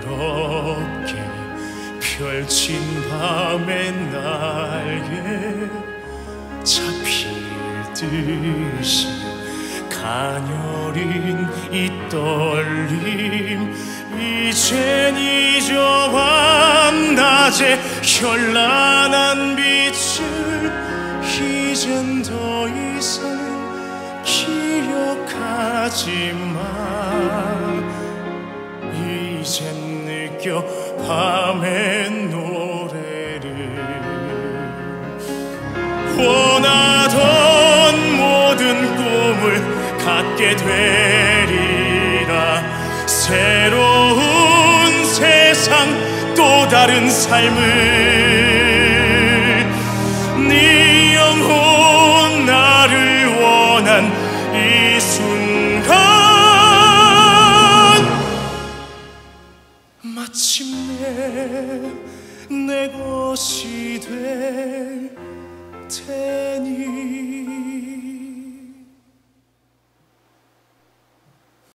부드럽게 펼친 밤의 날개 잡힐 듯이 가녀린 이 떨림. 이젠 잊어 밤낮에 현란한 빛을 이젠 더 이상 기억하지 마. 느껴 밤의 노래를. 원하던 모든 꿈을 갖게 되리라. 새로운 세상 또 다른 삶을 마침내 내 것이 될 테니